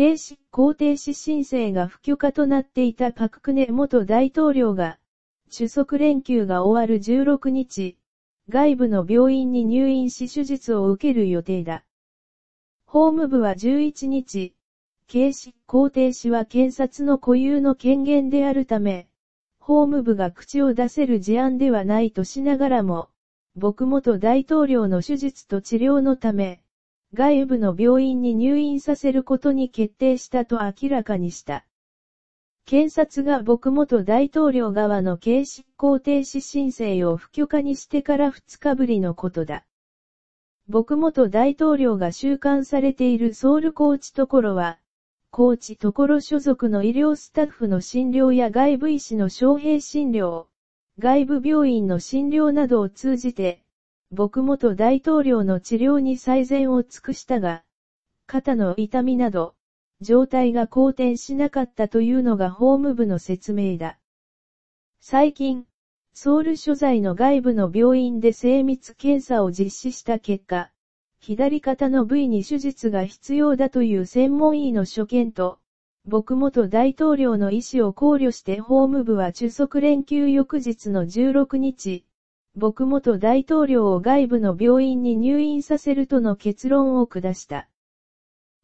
警視皇停止申請が不許可となっていたパククネ元大統領が、主足連休が終わる16日、外部の病院に入院し手術を受ける予定だ。法務部は11日、警視皇停止は検察の固有の権限であるため、法務部が口を出せる事案ではないとしながらも、僕元大統領の手術と治療のため、外部の病院に入院させることに決定したと明らかにした。検察が僕元大統領側の刑執行停止申請を不許可にしてから2日ぶりのことだ。僕元大統領が収監されているソウルコーチところは、コーチところ所属の医療スタッフの診療や外部医師の招聘診療、外部病院の診療などを通じて、僕元大統領の治療に最善を尽くしたが、肩の痛みなど、状態が好転しなかったというのが法務部の説明だ。最近、ソウル所在の外部の病院で精密検査を実施した結果、左肩の部位に手術が必要だという専門医の所見と、僕元大統領の意思を考慮して法務部は中足連休翌日の16日、僕元大統領を外部の病院に入院させるとの結論を下した。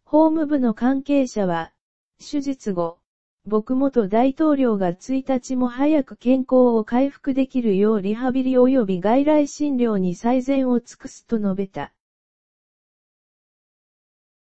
法務部の関係者は、手術後、僕元大統領が1日も早く健康を回復できるようリハビリ及び外来診療に最善を尽くすと述べた。